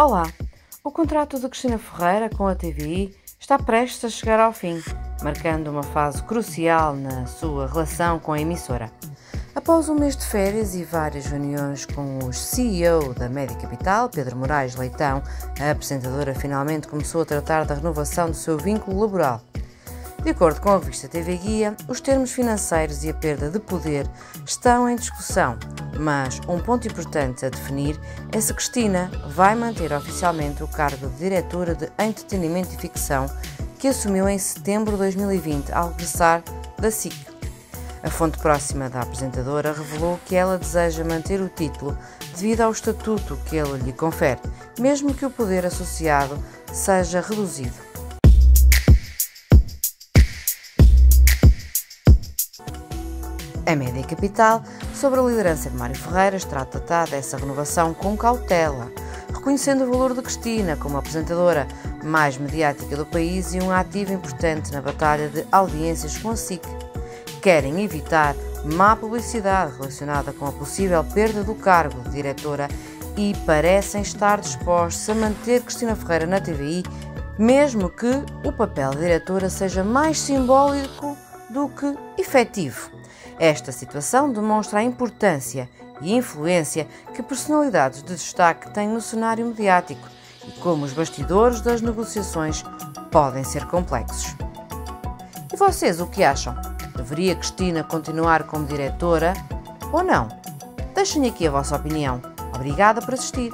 Olá! O contrato de Cristina Ferreira com a TVI está prestes a chegar ao fim, marcando uma fase crucial na sua relação com a emissora. Após um mês de férias e várias reuniões com o CEO da Média Capital, Pedro Moraes Leitão, a apresentadora finalmente começou a tratar da renovação do seu vínculo laboral. De acordo com a revista TV Guia, os termos financeiros e a perda de poder estão em discussão, mas um ponto importante a definir é se Cristina vai manter oficialmente o cargo de diretora de entretenimento e ficção que assumiu em setembro de 2020 ao regressar da SIC. A fonte próxima da apresentadora revelou que ela deseja manter o título devido ao estatuto que ele lhe confere, mesmo que o poder associado seja reduzido. A Média Capital, sobre a liderança de Mário Ferreiras, trata dessa renovação com cautela, reconhecendo o valor de Cristina como apresentadora mais mediática do país e um ativo importante na batalha de audiências com a SIC. Querem evitar má publicidade relacionada com a possível perda do cargo de diretora e parecem estar dispostos a manter Cristina Ferreira na TVI, mesmo que o papel de diretora seja mais simbólico do que efetivo. Esta situação demonstra a importância e influência que personalidades de destaque têm no cenário mediático e como os bastidores das negociações podem ser complexos. E vocês o que acham? Deveria Cristina continuar como diretora ou não? Deixem aqui a vossa opinião. Obrigada por assistir.